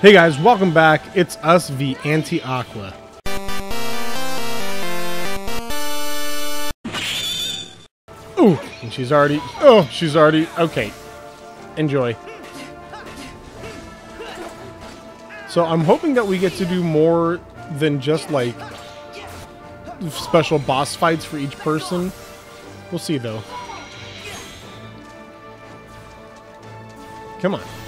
Hey guys, welcome back. It's us, the Anti Aqua. Ooh, and she's already. Oh, she's already. Okay. Enjoy. So I'm hoping that we get to do more than just like special boss fights for each person. We'll see though. Come on.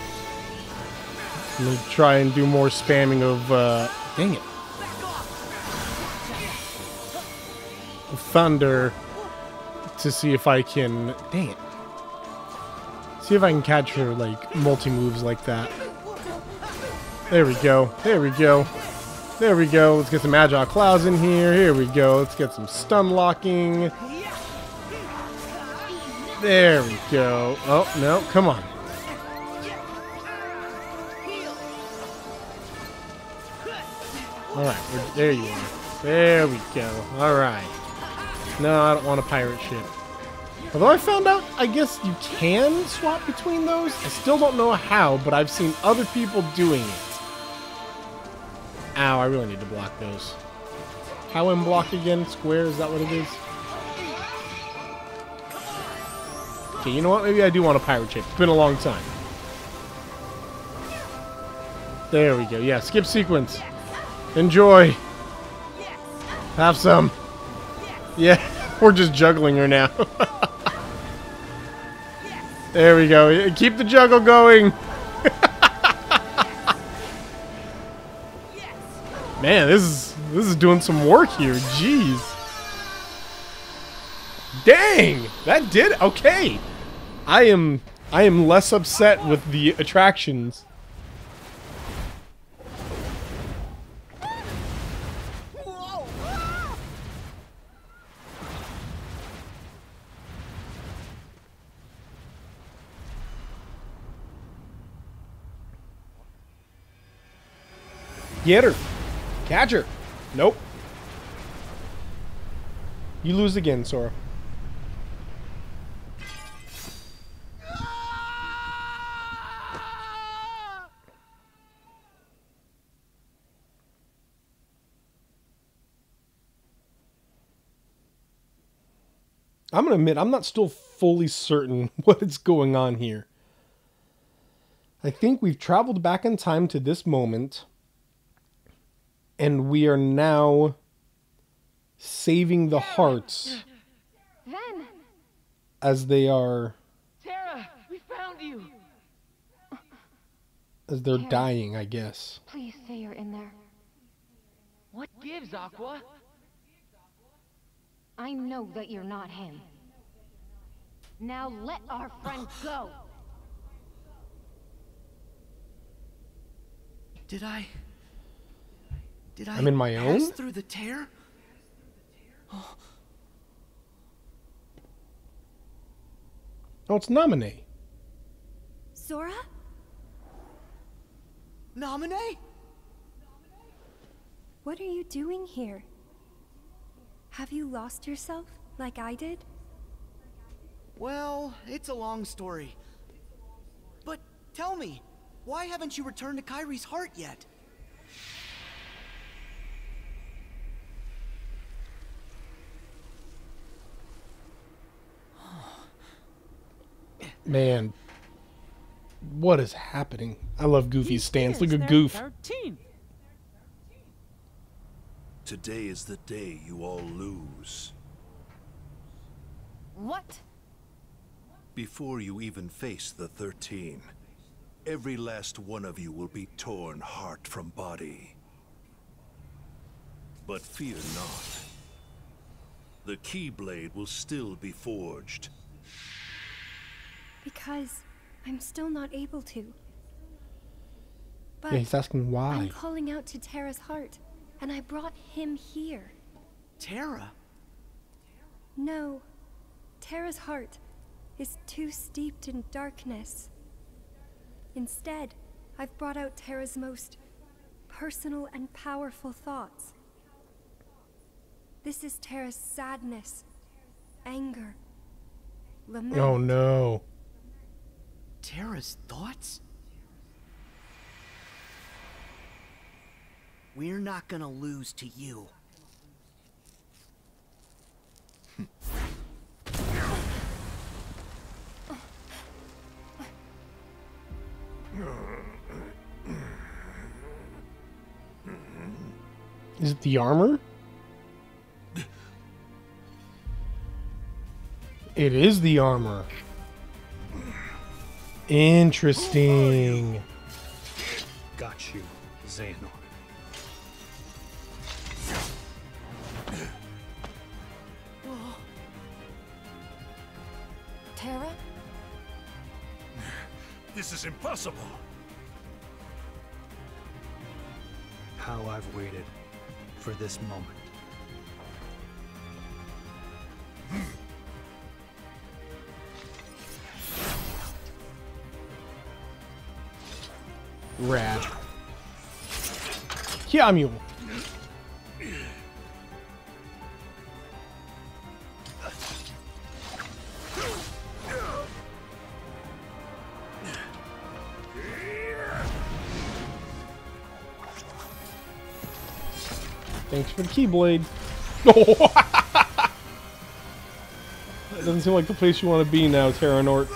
Let me try and do more spamming of, uh, dang it. Thunder to see if I can, dang it. See if I can catch her, like, multi-moves like that. There we go. There we go. There we go. Let's get some Agile Clouds in here. Here we go. Let's get some stun locking. There we go. Oh, no. Come on. Alright, there you are. There we go. Alright. No, I don't want a pirate ship. Although I found out, I guess you can swap between those. I still don't know how, but I've seen other people doing it. Ow, I really need to block those. How am block again? Square, is that what it is? Okay, you know what? Maybe I do want a pirate ship. It's been a long time. There we go. Yeah, skip sequence. Enjoy. Have some. Yeah, we're just juggling her now. there we go. Keep the juggle going. Man, this is this is doing some work here. Jeez. Dang, that did okay. I am I am less upset with the attractions. Get her. Catch her. Nope. You lose again, Sora. I'm going to admit, I'm not still fully certain what is going on here. I think we've traveled back in time to this moment and we are now saving the hearts Ven! as they are Terra, we found you. as they're Terra. dying, I guess. Please say you're in there. What gives, Aqua? I know that you're not him. Now let our friend go. Did I? Did I? I'm in my pass own? through the tear. Oh, it's Naminé. Sora? Naminé? What are you doing here? Have you lost yourself like I did? Well, it's a long story. But tell me, why haven't you returned to Kairi's heart yet? Man, what is happening? I love Goofy's stance. Look at Goof. Thirteen. Today is the day you all lose. What? Before you even face the 13, every last one of you will be torn heart from body. But fear not. The Keyblade will still be forged. Because I'm still not able to. But Yeah, he's asking why. I'm calling out to Terra's heart, and I brought him here. Terra? No, Terra's heart is too steeped in darkness. Instead, I've brought out Terra's most personal and powerful thoughts. This is Terra's sadness, anger, lament. Oh no. Terra's thoughts? We're not gonna lose to you. Is it the armor? It is the armor. Interesting. Got you, Xehanort. Terra? This is impossible. How I've waited for this moment. Rad. Kyamu. Thanks for the keyblade. Doesn't seem like the place you want to be now, Terranort.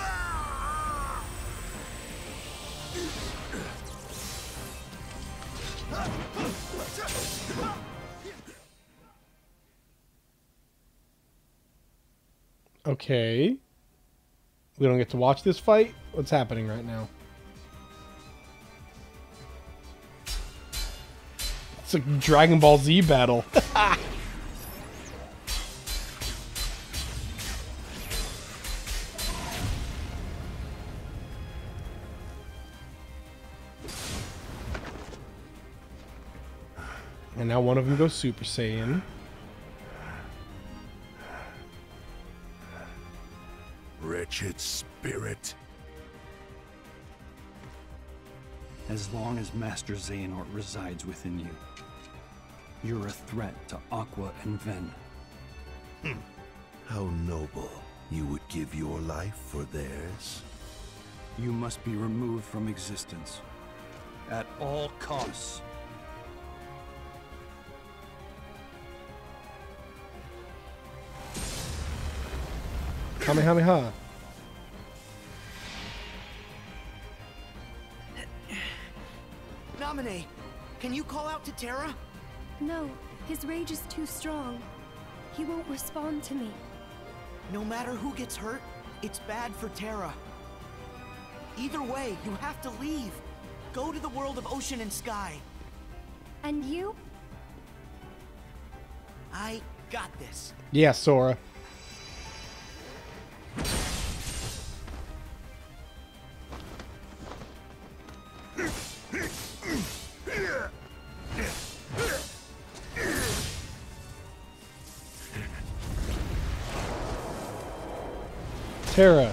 We don't get to watch this fight? What's happening right now? It's a Dragon Ball Z battle. and now one of them goes Super Saiyan. Wretched spirit. As long as Master Xehanort resides within you, you're a threat to Aqua and Ven. Hmm. How noble. You would give your life for theirs? You must be removed from existence. At all costs. Kamehameha. Namine, can you call out to Terra? No, his rage is too strong. He won't respond to me. No matter who gets hurt, it's bad for Terra. Either way, you have to leave. Go to the world of ocean and sky. And you? I got this. Yeah, Sora. Terra.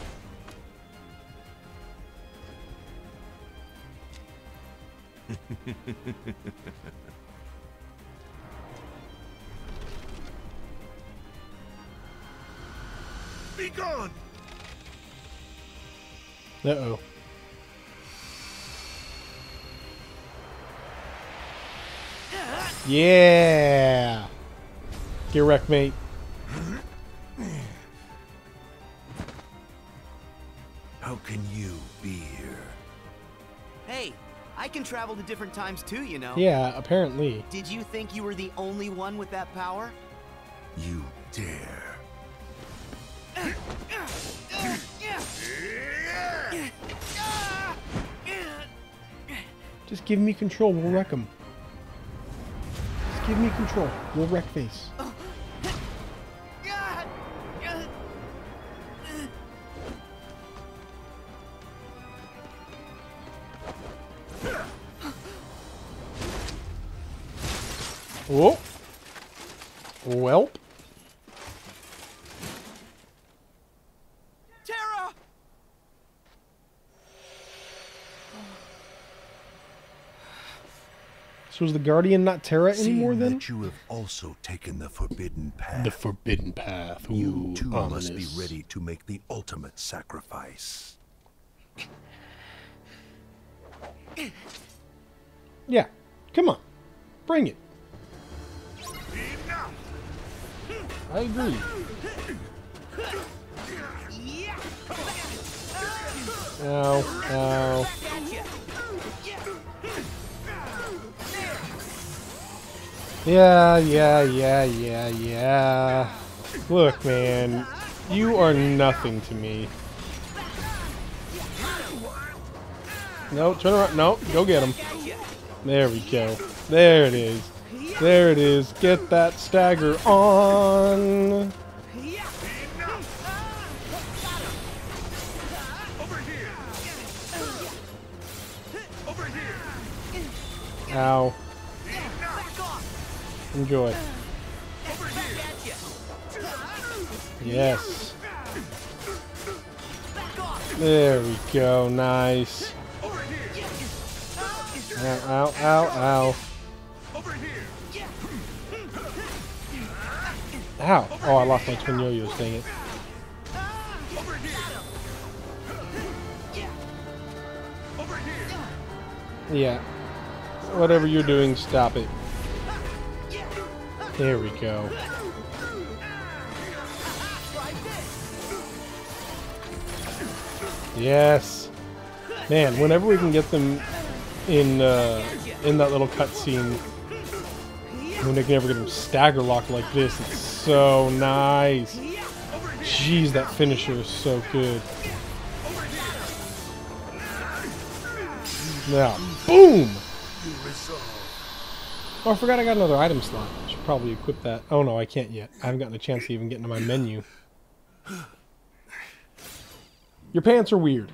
Be gone! Uh oh. Yeah. Get wrecked, mate. Can travel to different times too, you know. Yeah, apparently. Did you think you were the only one with that power? You dare. Just give me control. We'll wreck him. Just give me control. We'll wreck face. Oh. Whoa. Welp. Terra! So is the Guardian not Terra anymore Seeing then? that you have also taken the forbidden path, The Forbidden Path. Ooh, you too must be ready to make the ultimate sacrifice. Yeah. Come on. Bring it. I agree. Ow, ow. Yeah, yeah, yeah, yeah, yeah. Look, man, you are nothing to me. No, turn around. No, go get him. There we go. There it is. There it is. Get that stagger on. Ow. Enjoy. Yes. There we go. Nice. Ow, ow, ow, ow. Ow. Oh, I lost my twin yo-yos, dang it. Yeah. Whatever you're doing, stop it. There we go. Yes. Man, whenever we can get them in uh, in that little cutscene, when they can ever get them stagger locked like this, so nice. Jeez, that finisher is so good. Now, boom! Oh, I forgot I got another item slot. I should probably equip that. Oh no, I can't yet. I haven't gotten a chance to even get into my menu. Your pants are weird.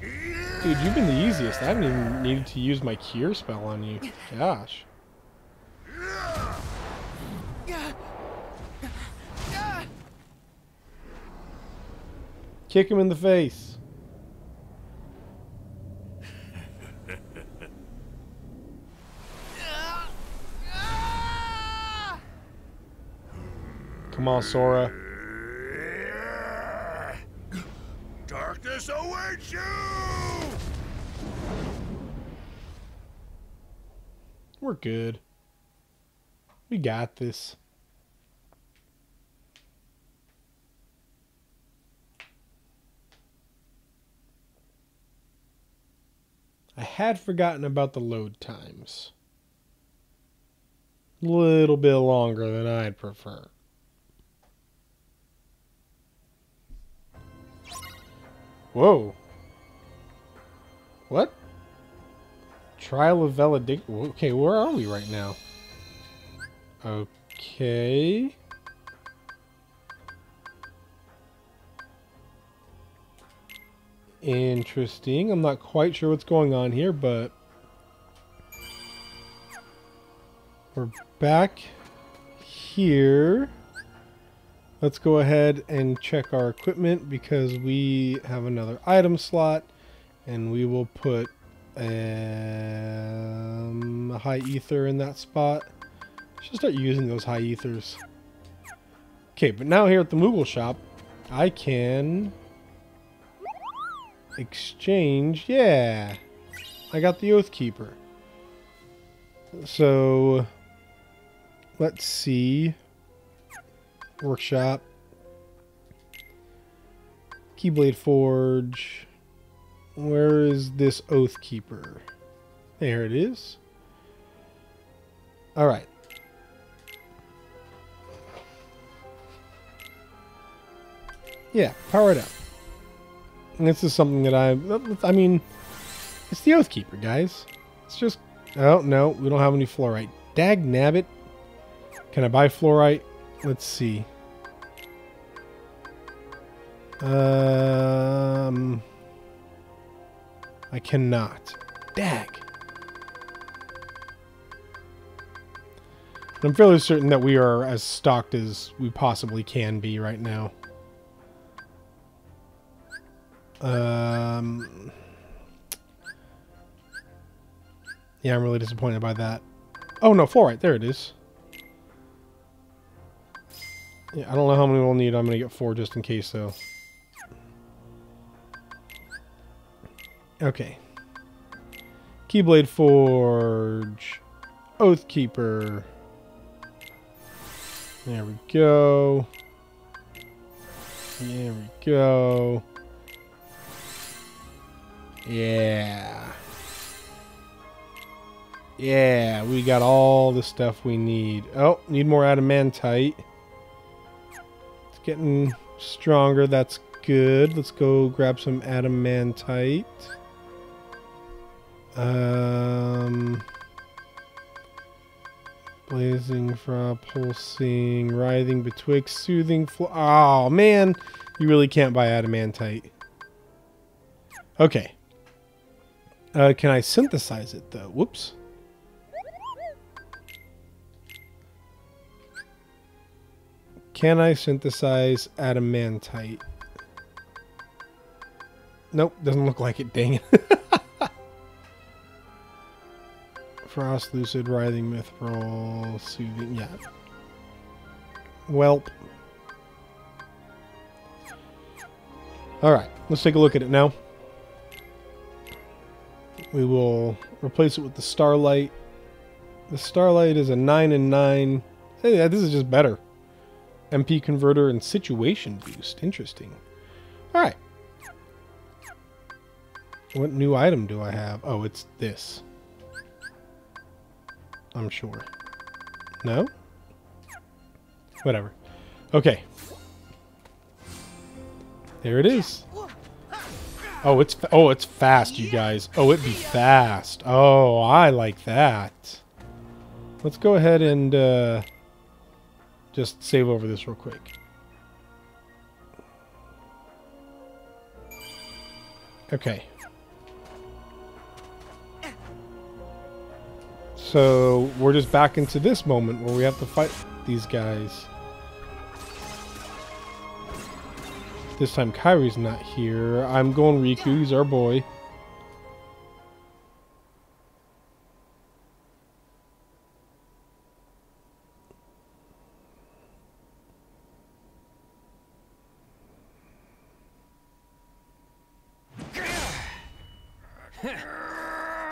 Dude, you've been the easiest. I haven't even needed to use my cure spell on you. Gosh. Kick him in the face. Come on, Sora. Darkness awaits you! We're good. We got this. I had forgotten about the load times. A little bit longer than I'd prefer. Whoa. What? Trial of valediction. Okay, where are we right now? Okay. Interesting. I'm not quite sure what's going on here, but we're back here. Let's go ahead and check our equipment because we have another item slot and we will put um, a high ether in that spot. Should start using those high ethers. Okay, but now here at the Moogle shop, I can exchange. Yeah, I got the Oath Keeper. So let's see. Workshop. Keyblade Forge. Where is this Oath Keeper? There it is. Alright. Yeah, power it up. And this is something that I... I mean, it's the Oath Keeper, guys. It's just... Oh, no, we don't have any fluorite. Dag nabbit. Can I buy fluorite? Let's see. Um... I cannot. Dag. I'm fairly certain that we are as stocked as we possibly can be right now. Um, yeah, I'm really disappointed by that. Oh no, fluorite. There it is. Yeah, I don't know how many we'll need. I'm gonna get four just in case, though. Okay. Keyblade Forge. Oathkeeper. There we go. There we go. Yeah. Yeah, we got all the stuff we need. Oh, need more adamantite. It's getting stronger. That's good. Let's go grab some adamantite. Um, blazing fra, pulsing, writhing betwixt, soothing. Oh man, you really can't buy adamantite. Okay. Uh, can I synthesize it though? Whoops. Can I synthesize adamantite? Nope, doesn't look like it, dang it. Frost, Lucid, Writhing, Mithril, Soothing, yeah. Welp. Alright, let's take a look at it now. We will replace it with the Starlight. The Starlight is a 9 and 9. Hey, this is just better. MP converter and situation boost. Interesting. Alright. What new item do I have? Oh, it's this. I'm sure. No? Whatever. Okay. There it is. Oh, it's oh, it's fast, you guys. Oh, it be fast. Oh, I like that. Let's go ahead and uh, just save over this real quick. Okay. So we're just back into this moment where we have to fight these guys. This time Kairi's not here. I'm going Riku, he's our boy.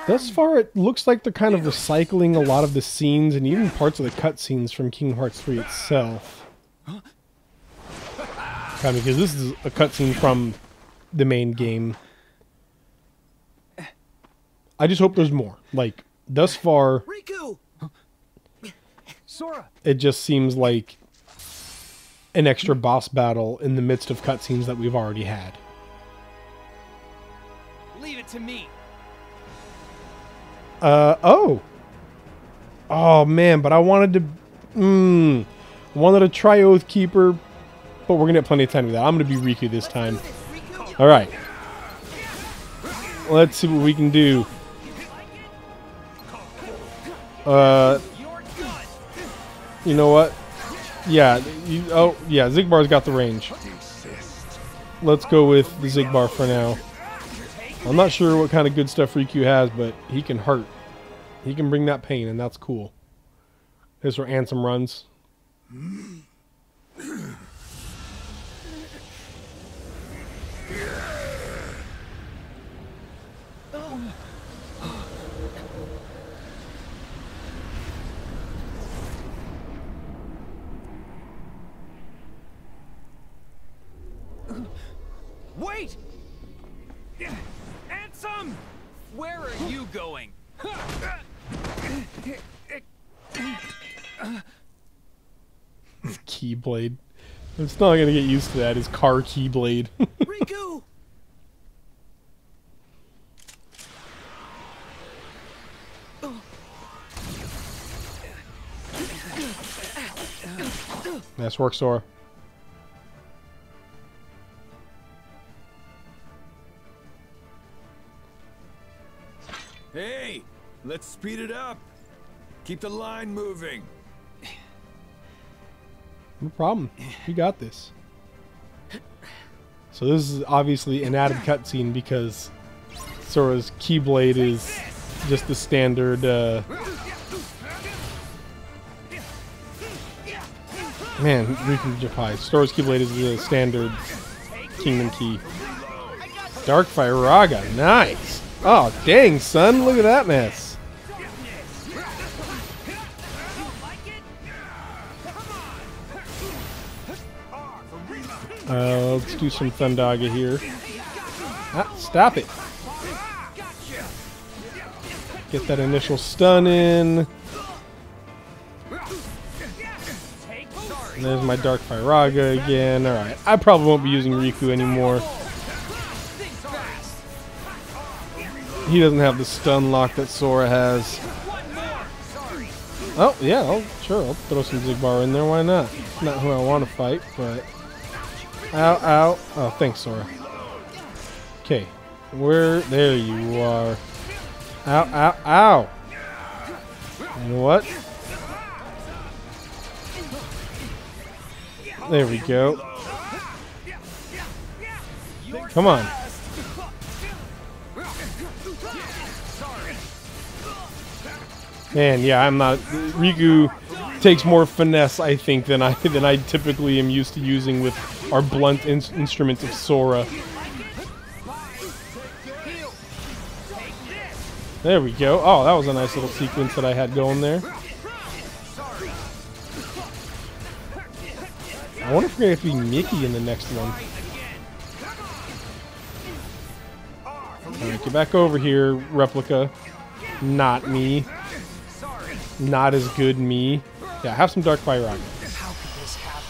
Thus far, it looks like they're kind of recycling a lot of the scenes and even parts of the cutscenes from Kingdom Hearts 3 itself. Because this is a cutscene from the main game. I just hope there's more. Like, thus far, Riku! Sora! it just seems like an extra boss battle in the midst of cutscenes that we've already had. Leave it to me. Uh oh. Oh man, but I wanted to mmm wanted to try Oathkeeper, but we're gonna have plenty of time to do that. I'm gonna be Riku this time. Alright. Let's see what we can do. Uh You know what? Yeah, you, oh yeah, Xigbar's got the range. Let's go with the Zigbar for now. I'm not sure what kind of good stuff Riku has, but he can hurt. He can bring that pain, and that's cool. Here's where Ansem runs. Wait! Ansem! Where are you going? Keyblade. I'm still not gonna get used to that. His car Keyblade. Riku! nice work, Sora. Let's speed it up. Keep the line moving. No problem. You got this. So this is obviously an added cutscene because Sora's Keyblade is just the standard. Uh... Man, Riku Japai. Sora's Keyblade is the standard Kingdom Key. Dark Firaga, nice. Oh, dang, son. Look at that mess. Do some Thundaga here. Ah, stop it. Get that initial stun in. And there's my Dark Firaga again. Alright, I probably won't be using Riku anymore. He doesn't have the stun lock that Sora has. Oh, yeah, I'll, sure, I'll throw some Xigbar in there. Why not? Not who I want to fight, but... Ow, ow. Oh, thanks, Sora. Okay. Where? There you are. Ow, ow, ow. Know what? There we go. Come on. Man, yeah, I'm not. Riku takes more finesse, I think, than I than I typically am used to using with our blunt in instruments of Sora. There we go. Oh, that was a nice little sequence that I had going there. I wonder if we're going to be Mickey in the next one. Alright, get back over here, replica. Not me. Not as good me. Yeah, have some Dark Fire Rocket. How could this happen?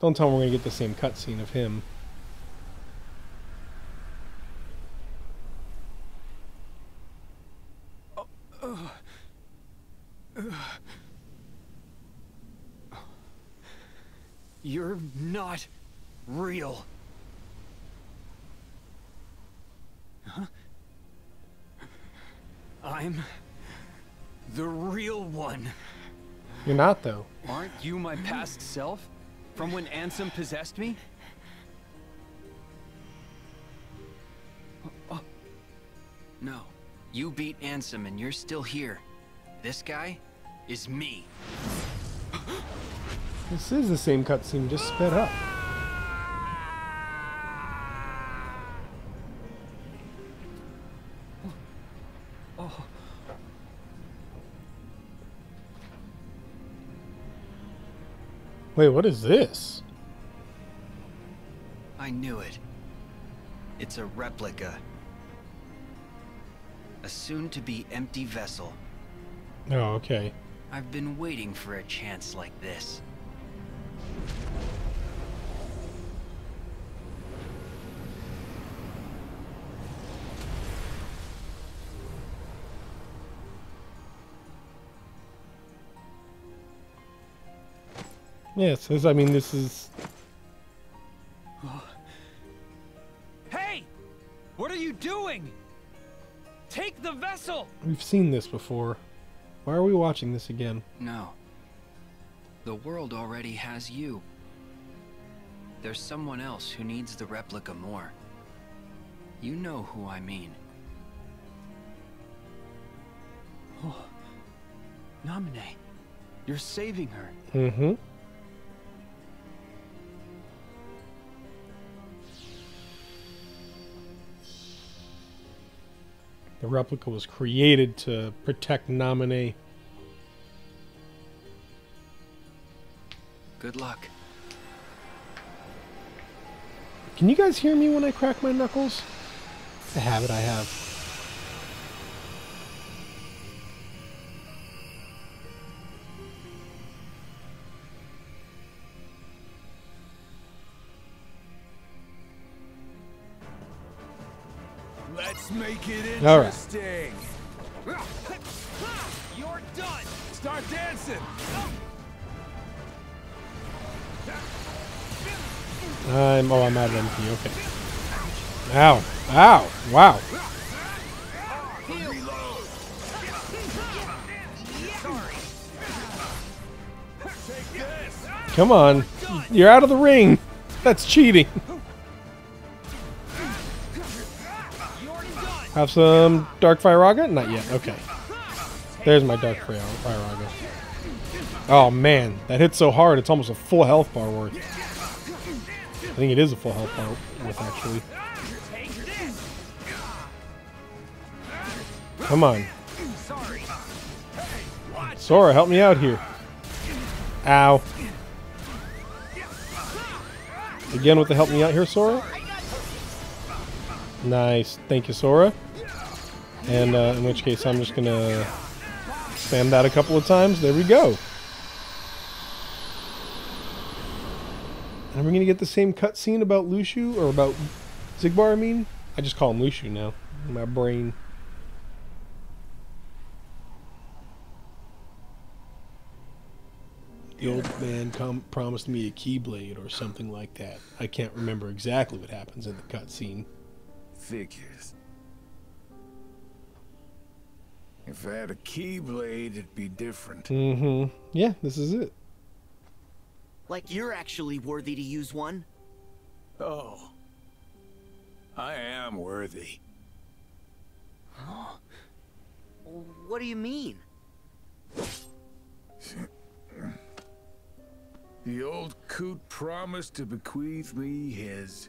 Don't tell me we're going to get the same cutscene of him. You're not real. Huh? I'm the real one. You're not, though. Aren't you my past self? From when Ansem possessed me? Oh, oh. No. You beat Ansem and you're still here. This guy is me. This is the same cutscene, just sped up. Wait, what is this? I knew it. It's a replica. A soon-to-be empty vessel. Oh, okay. I've been waiting for a chance like this. Yes, this, I mean, this is... Hey! What are you doing? Take the vessel! We've seen this before. Why are we watching this again? No. The world already has you. There's someone else who needs the replica more. You know who I mean. Oh. Namine, you're saving her. Mm-hmm. The replica was created to protect Naminé. Good luck. Can you guys hear me when I crack my knuckles? It's a habit I have. Let's make it All right. interesting. You're done! Start dancing. I'm, oh, I'm out of MP, okay. Ow, ow, wow. Come on, you're out of the ring. That's cheating. Have some Dark Firaga? Not yet, okay. There's my Dark Fire Firaga. Oh man, that hit so hard, it's almost a full health bar worth. I think it is a full health bar worth, actually. Come on. Sora, help me out here. Ow. Again with the help me out here, Sora. Nice. Thank you, Sora. And uh, in which case, I'm just going to spam that a couple of times. There we go. And we're going to get the same cutscene about Luxu, or about Xigbar, I mean. I just call him Luxu now. My brain. The old man promised me a keyblade or something like that. I can't remember exactly what happens in the cutscene. Figures. If I had a keyblade, it'd be different. Mm-hmm. Yeah, this is it. Like you're actually worthy to use one. Oh. I am worthy. What do you mean? The old coot promised to bequeath me his.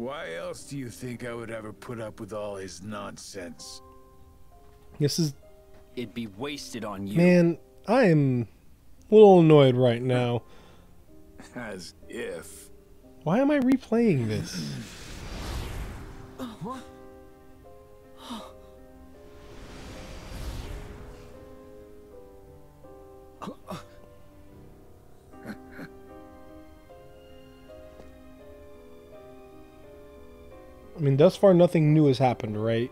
Why else do you think I would ever put up with all his nonsense? This is It'd be wasted on you. man. I am a little annoyed right now. As if. Why am I replaying this? Oh, I mean, thus far, nothing new has happened, right?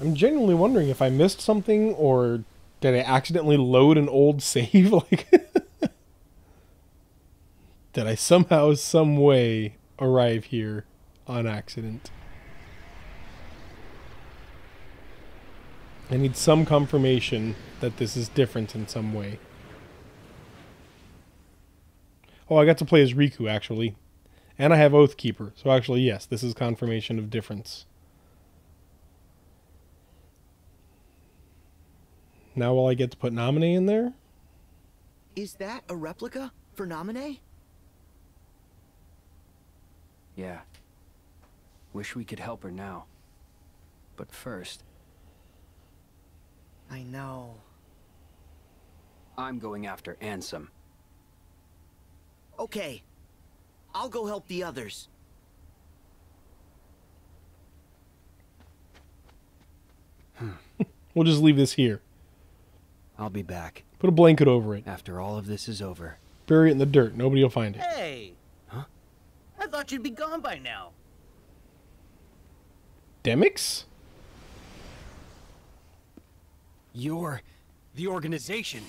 I'm genuinely wondering if I missed something or did I accidentally load an old save? like, did I somehow, some way arrive here on accident? I need some confirmation that this is different in some way. Oh, I got to play as Riku actually. And I have Oathkeeper. So actually, yes, this is confirmation of difference. Now will I get to put Naminé in there? Is that a replica for Naminé? Yeah. Wish we could help her now. But first, I know. I'm going after Ansem. Okay. I'll go help the others. We'll just leave this here. I'll be back Put a blanket over it. after all of this is over. Bury it in the dirt. Nobody will find it. Hey! Huh? I thought you'd be gone by now. Demyx? You're the organization.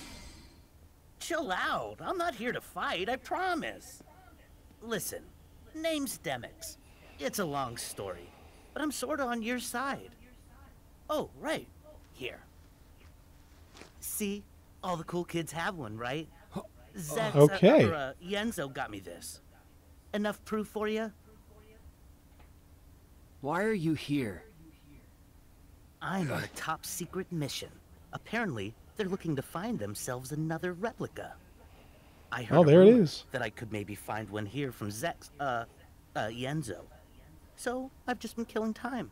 Chill out. I'm not here to fight, I promise. Listen, name's Demyx. It's a long story, but I'm sorta on your side. Oh, right. Here. See? All the cool kids have one, right? Zex, uh, Okay. or, uh, Ienzo got me this. Enough proof for you? Why are you here? I'm on a top secret mission. Apparently, they're looking to find themselves another replica. I heard Oh, there it rumor is. That I could maybe find one here from Zex, uh, uh, Ienzo. So I've just been killing time.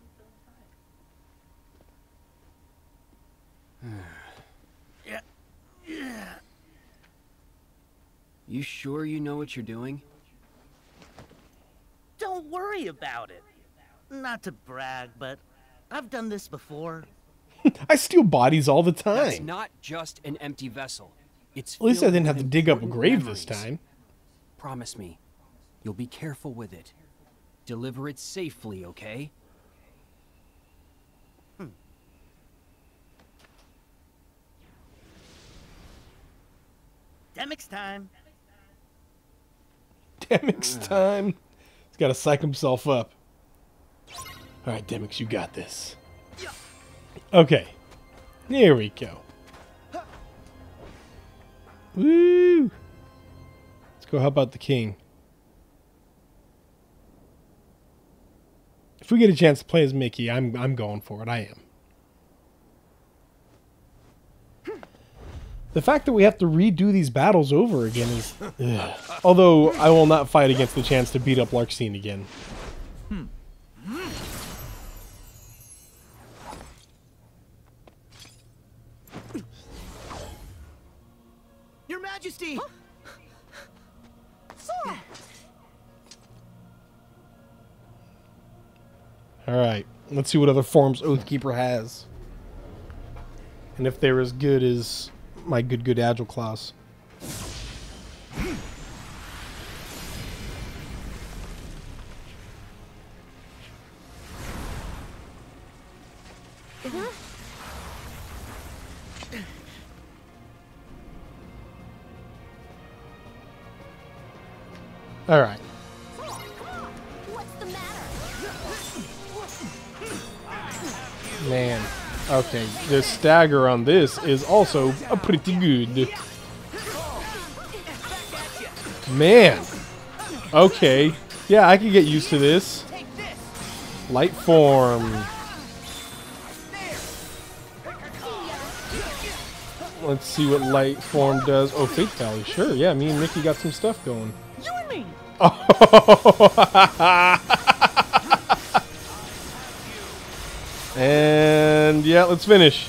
yeah, yeah. You sure you know what you're doing? Don't worry about it. Not to brag, but I've done this before. I steal bodies all the time. It's not just an empty vessel. It's At least I didn't have to dig up a important grave this time. Promise me, you'll be careful with it. Deliver it safely, okay? Hmm. Demyx time. Demyx hmm. time. He's got to psych himself up. All right, Demyx, you got this. Okay. Here we go. Woo! Let's go help out the king. If we get a chance to play as Mickey, I'm I'm going for it. I am. The fact that we have to redo these battles over again is. ugh. Although I will not fight against the chance to beat up Larxene again. Your let's see what other forms Oathkeeper has, and if they're as good as my good good Agile Claws. All right. Okay, the stagger on this is also a pretty good. Man. Okay. Yeah, I can get used to this. Light form. Let's see what light form does. Oh, Fate Valley. Sure, yeah, me and Mickey got some stuff going. You and me! Oh. And yeah, let's finish.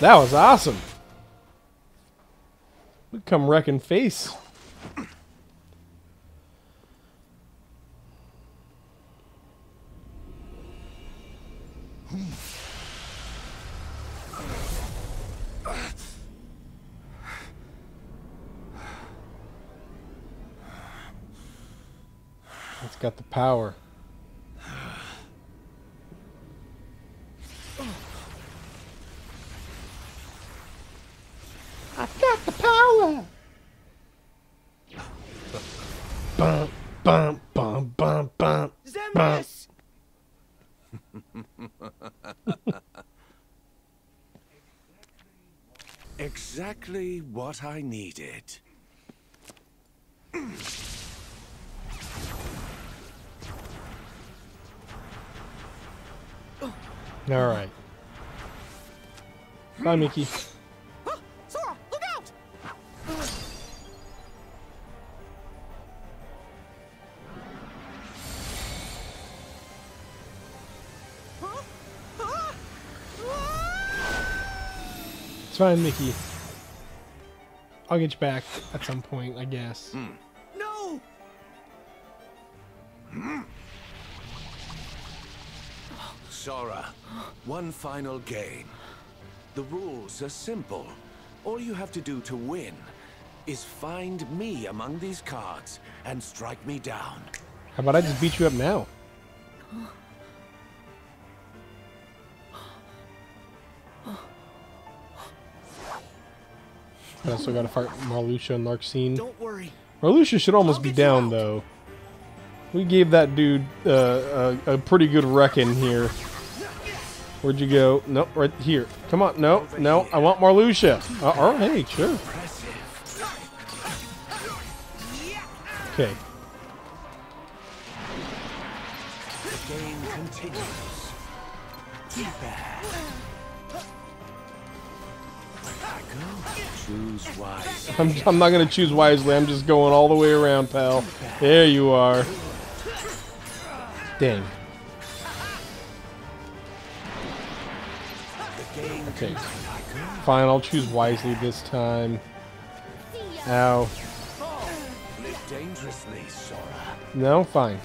That was awesome. We come wrecking face. It's got the power. I've got the power. Bum, bum, bum, bum, bum. bum. Zemnis! Exactly what I needed. All right. Bye, Mickey. Sora, look out! It's fine, Mickey. I'll get you back at some point, I guess. Hmm. No! Hmm. Sora, one final game. The rules are simple. All you have to do to win is find me among these cards and strike me down. How about I just beat you up now? I also got to fight Marluxia and Larxene. Don't worry. Marluxia should almost be down, though. We gave that dude uh, a, a pretty good wrecking here. Where'd you go? Nope, right here. Come on, no, no, I want Marluxia. Uh, oh, hey, sure. Okay. The game continues. I'm, I'm not going to choose wisely. I'm just going all the way around, pal. There you are. Dang. Okay. Fine, I'll choose wisely this time. Ow. live dangerously, Sora. No, fine.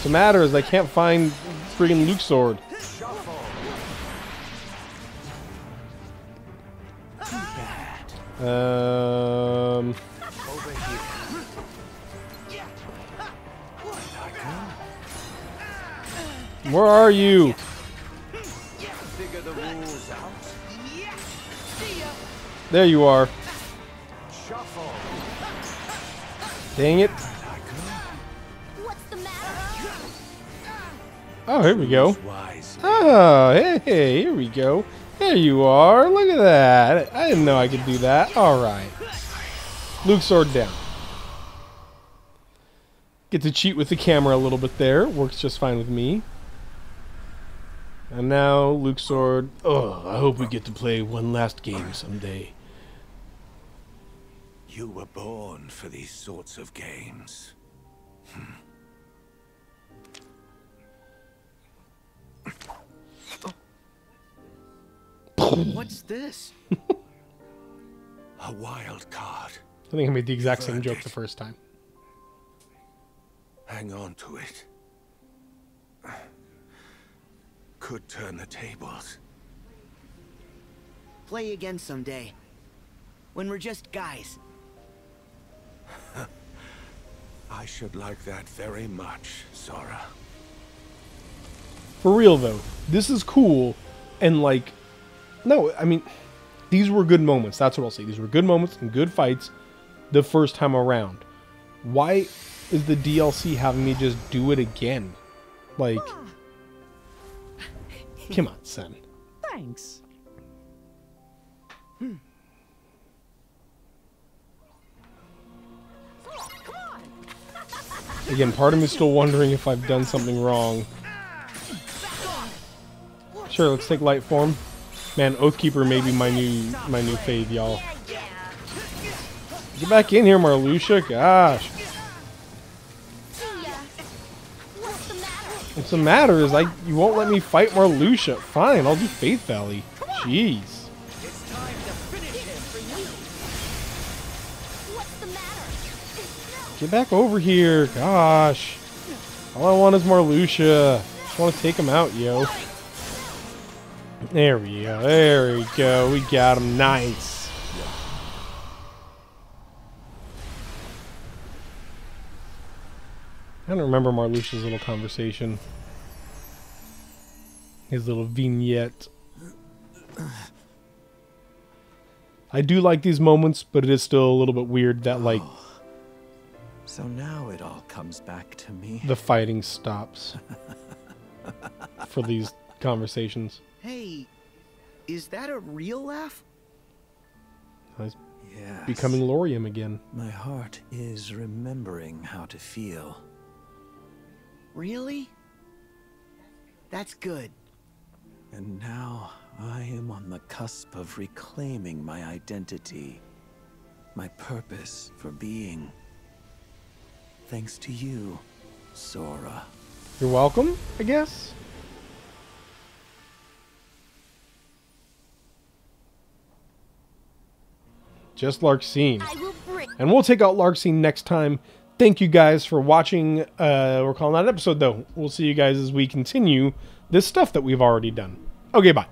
What's the matter is I can't find friggin' Luxord. Um, where are you? There you are. Dang it. Oh, here we go. Oh, hey, hey, here we go. There you are. Look at that. I didn't know I could do that. All right. Luxord down. Get to cheat with the camera a little bit there. Works just fine with me. And now Luxord. Oh, I hope we get to play one last game someday. You were born for these sorts of games. Hmm. What's this? A wild card. I think I made the exact same joke the first time. Hang on to it. Could turn the tables. Play again someday. When we're just guys. I should like that very much, Sora. For real though, this is cool, and like, no, I mean, these were good moments. That's what I'll say. These were good moments and good fights the first time around. Why is the DLC having me just do it again? Like, come on, son. Thanks. Again, part of me is still wondering if I've done something wrong. Sure, let's take light form. Man, Oathkeeper may be my new my new fave, y'all. Get back in here, Marluxia. Gosh. What's the matter is like you won't let me fight Marluxia. Fine, I'll do Faith Valley. Jeez. Get back over here. Gosh. All I want is Marluxia. Just want to take him out, yo. There we go. There we go. We got him. Nice. I don't remember Marluxia's little conversation. His little vignette. I do like these moments, but it is still a little bit weird that, oh. like, So now it all comes back to me. the fighting stops for these conversations. Hey, is that a real laugh? He's Yes. becoming Lauriam again. My heart is remembering how to feel. Really? That's good. And now I am on the cusp of reclaiming my identity, my purpose for being. Thanks to you, Sora. You're welcome, I guess. Just Larxene. And we'll take out Larxene next time. Thank you guys for watching. Uh, we're calling that an episode, though. We'll see you guys as we continue this stuff that we've already done. Okay, bye.